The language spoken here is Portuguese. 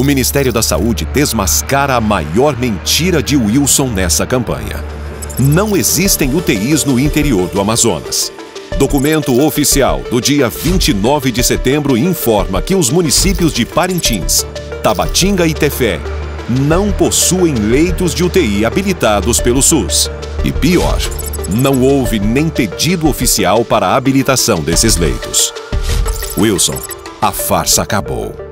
O Ministério da Saúde desmascara a maior mentira de Wilson nessa campanha. Não existem UTIs no interior do Amazonas. Documento oficial do dia 29 de setembro informa que os municípios de Parintins, Tabatinga e Tefé não possuem leitos de UTI habilitados pelo SUS. E pior, não houve nem pedido oficial para a habilitação desses leitos. Wilson, a farsa acabou.